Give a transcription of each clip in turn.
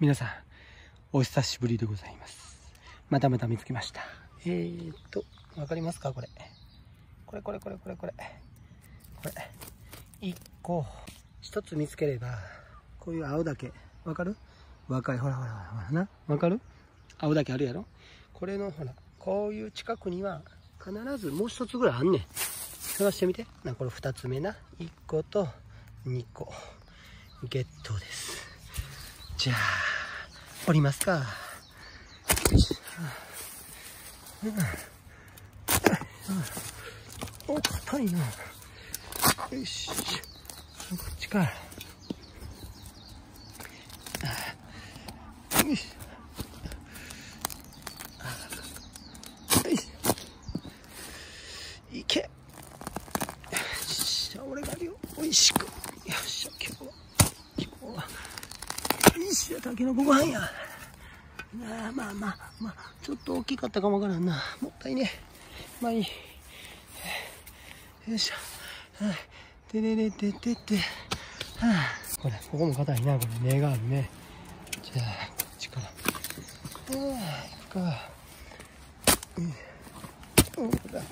皆さん、お久しぶりでございます。またまた見つけました。えーっと、わかりますか？これ。これこれこれこれこれ。これ。一個、一つ見つければ、こういう青竹。わかる？わかる。ほらほらほらほらな。わかる？青竹あるやろ？これのほら、こういう近くには必ずもう一つぐらいあんねん。探してみて。な、これ二つ目な。一個と二個。ゲットです。じゃあ、降りますか。うんうんお、硬いな。よし。こっちか。よし。あよし。いけ。よっしゃ、俺がよ、おいしく。よっしゃ、今日は。今日は。よっしゃ、たけのこご飯や。あまあまあまあ、ちょっと大きかったかもわからんな。もったいね。まあいい。よいしょ。はい。てれれててて。はあ、これ、ここも硬いな、これ。根があるね。じゃあ、こっちから。ああ、行くか。うん。ほら。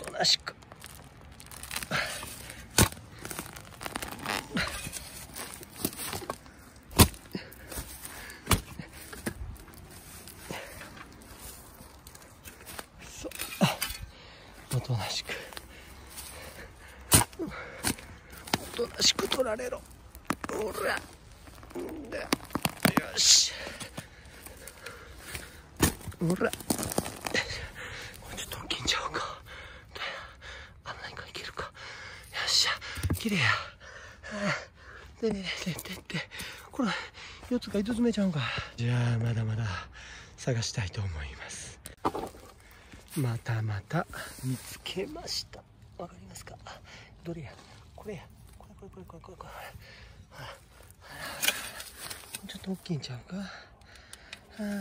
おとなしく。そう。あおとなしく。おとなしく取られろ。ほら。よし。ほら。ちょっと大きいんちゃうか。危ないかいけるか。よっしゃ。きれいや。はあでねでででこれ4つか5つ目ちゃうんか。じゃあまだまだ探したいと思います。またまた見つけましたわかりますか？どれや？これやこれこれこれこれこれこれほらちょっと大きいんちゃうか？はあ、うん、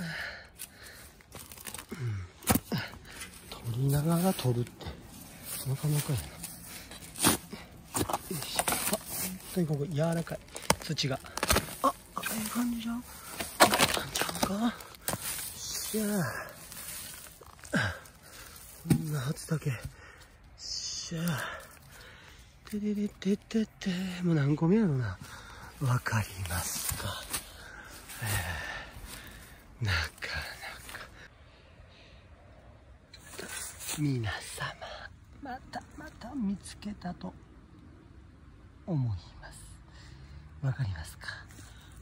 取りながら取るって。なかなかやな。よいしょ。あ本当にここ柔らかい。土が。ああええ感じじゃん。あったんちゃうか？しゃこんな初だけ。しゃあ。てれれててて。もう何個目やろな。わかりますか。えーなかなか。皆様、またまた見つけたと思います。わかりますか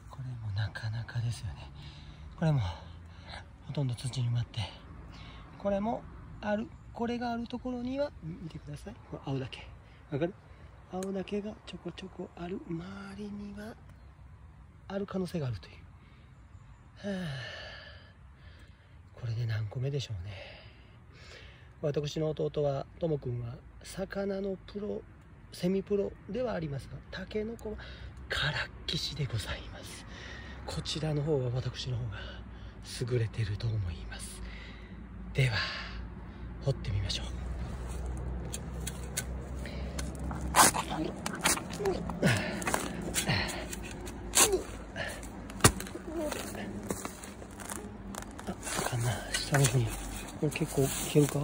これもなかなかですよね。これもほとんど土に埋まって。これもあるこれがあるところには見てくださいこれ青竹わかる青竹がちょこちょこある周りにはある可能性があるという。はあ。これで何個目でしょうね。私の弟はともくんは魚のプロセミプロではありますがタケノコはからっきしでございます。こちらの方が私の方が優れてると思います。では掘ってみましょう。あかんな下の方にこれ結構いけるか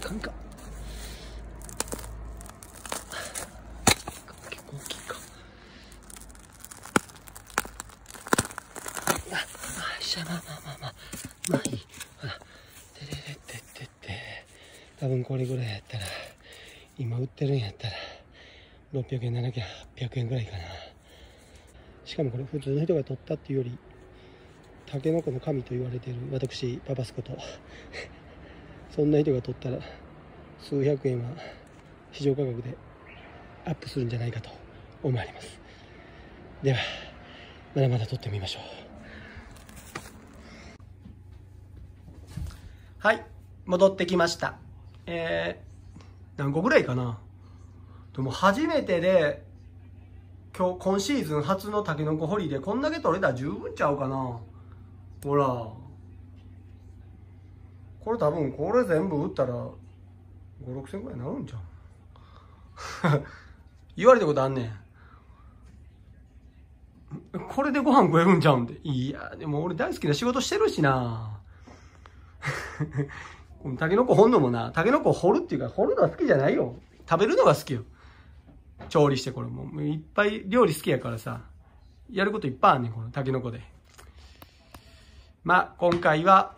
あかんか結構大きいかあ、あ、しゃ、まあまあまあまあ、まあいい。ほら、てれれってってって、多分これぐらいやったら、今売ってるんやったら、600円、700円、800円ぐらいかな。しかもこれ普通の人が取ったっていうより、タケノコの神と言われている私、パパスコと、そんな人が取ったら、数百円は市場価格でアップするんじゃないかと思われます。では、まだまだ取ってみましょう。はい、戻ってきました。えー、何個ぐらいかなでも初めてで、今日、今シーズン初のタケノコ掘りでこんだけ取れたら十分ちゃうかなほら。これ多分、これ全部打ったら、5 6千ぐらいになるんじゃん 言われたことあんねんこれでご飯食えるんちゃうんで。いや、でも俺大好きな仕事してるしなタケノコ掘んのもな、タケノコ掘るっていうか、掘るのは好きじゃないよ。食べるのが好きよ。調理してこれもいっぱい料理好きやからさ、やることいっぱいあんねん、このタケノコで。まあ、今回は、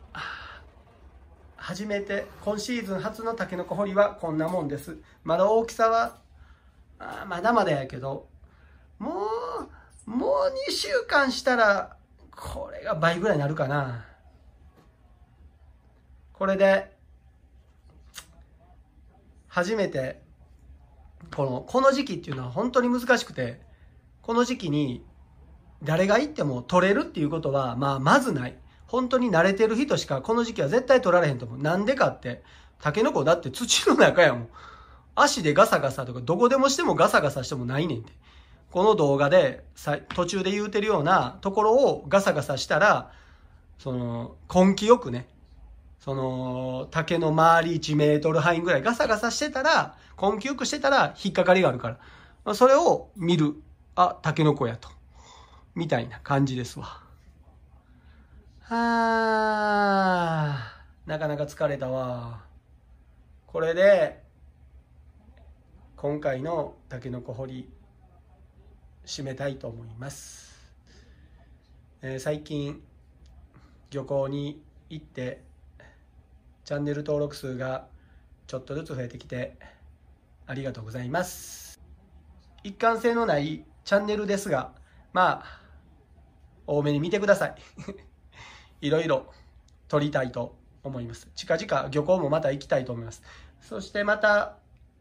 初めて、今シーズン初のタケノコ掘りはこんなもんです。まだ大きさは、あまだまだやけど、もう、もう2週間したら、これが倍ぐらいになるかな。これで、初めて、この、この時期っていうのは本当に難しくて、この時期に誰が行っても取れるっていうことは、まあ、まずない。本当に慣れてる人しかこの時期は絶対取られへんと思う。なんでかって、タケノコだって土の中やもん。足でガサガサとか、どこでもしてもガサガサしてもないねんって。この動画で、途中で言うてるようなところをガサガサしたら、その、根気よくね、その、竹の周り1メートル範囲ぐらいガサガサしてたら、根気よくしてたら引っかかりがあるから。それを見る。あ、タケノコやと。みたいな感じですわ。はあ、なかなか疲れたわ。これで、今回のタケノコ掘り、締めたいと思います。えー、最近、漁港に行って、チャンネル登録数がちょっとずつ増えてきてありがとうございます。一貫性のないチャンネルですがまあ多めに見てください。いろいろ撮りたいと思います。近々漁港もまた行きたいと思います。そしてまた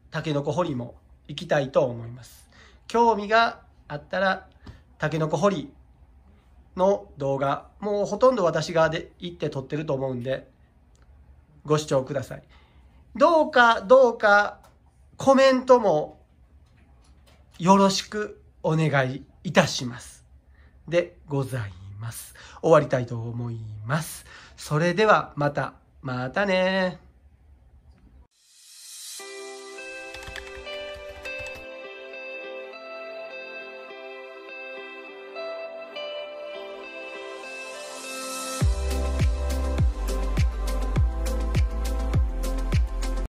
タケノコ掘りも行きたいと思います。興味があったらタケノコ掘りの動画もうほとんど私がで行って撮ってると思うんでご視聴ください。どうかどうかコメントもよろしくお願いいたします。でございます。終わりたいと思います。それではまた、またね